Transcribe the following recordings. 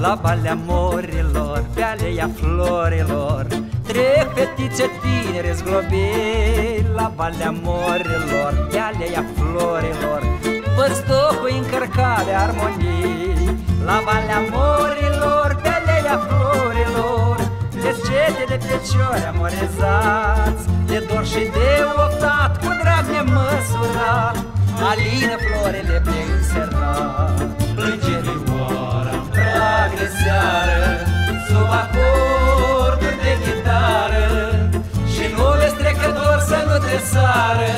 La valea morilor, pe alea florilor. Trec fetițe tinere zglobei La valea morilor, pe alea florilor. Păstocul încărcat de armonii La valea morilor, pe alea florilor. Descete de peciori amorizați De dor și de optat, cu drag nemăsurat Alină florile pe strecător să nu te sară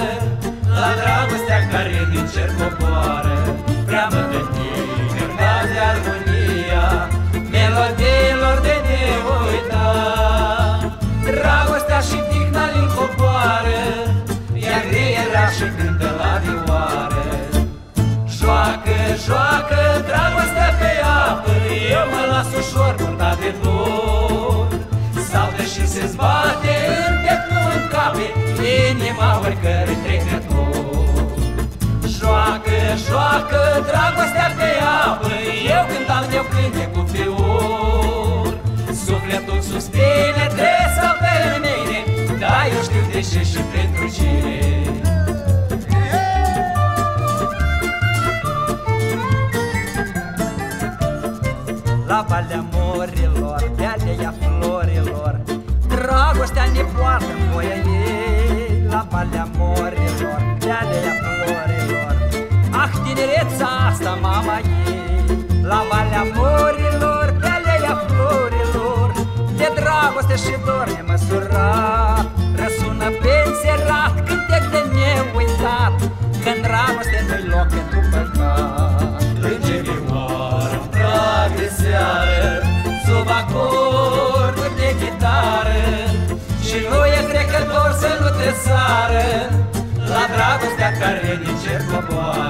La dragostea care din cer coboară. Prea mă tine, de armonia Melodiilor de neuitat Dragostea și tihna din coboară Iar era și cântă la vioară. Joacă, joacă, dragostea pe apă Eu mă las ușor purtat de dor Saltă și se zbate Inima oricărui trecător. Joacă, joacă, dragostea pe apă Eu când al meu cânte cu fior. Sufletul susține, te saltă în mine Da, eu știu de ce și pentru cine. La valea morilor, pe alea ei La valea morilor, pe alea florilor Ah, tinereța asta, mama ei La valea morilor, pe alea florilor De dragoste și dor nemăsurat să nu te sară La dragostea care din cer coboară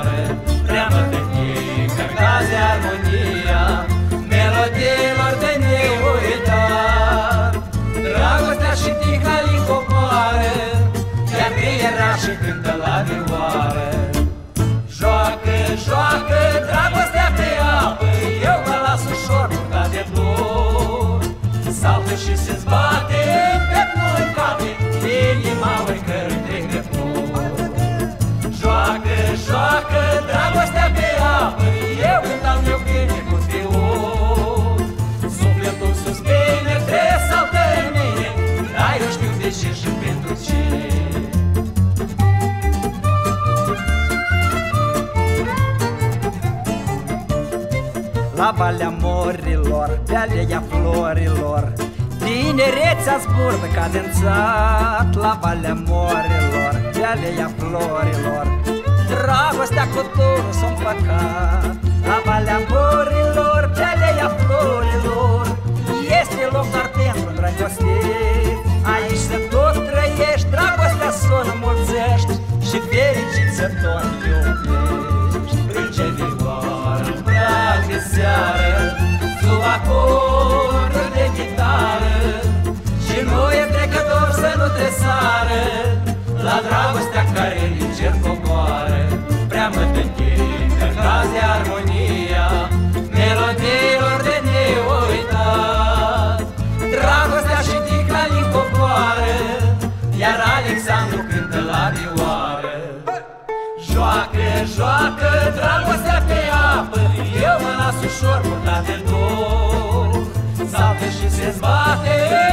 La valea morilor, pe alea florilor. Tinerețea zburdă cadențat La valea morilor, pe alea florilor. Dragostea cu turul s-o împăcat La valea morilor, pe alea florilor. Este loc doar pentru îndrăgostiți Aici să tot trăiești, dragostea s-o înmulțești Și fericit La dragostea care din cer coboară Prea mă tântică, de armonia Melodiilor de neuitat. Dragostea și ticla din coboară Iar Alexandru cântă la vioară. Joacă, joacă, dragostea pe apă Eu mă las ușor purtat de dor. Saltă și se zbate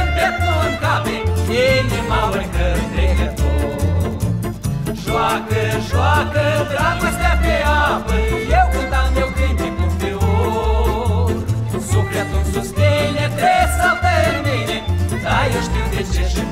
joacă, joacă Dragostea pe apă. Eu cântam, eu cânt din punct de Sufletul susține Trebuie să-l termine Dar eu știu de ce și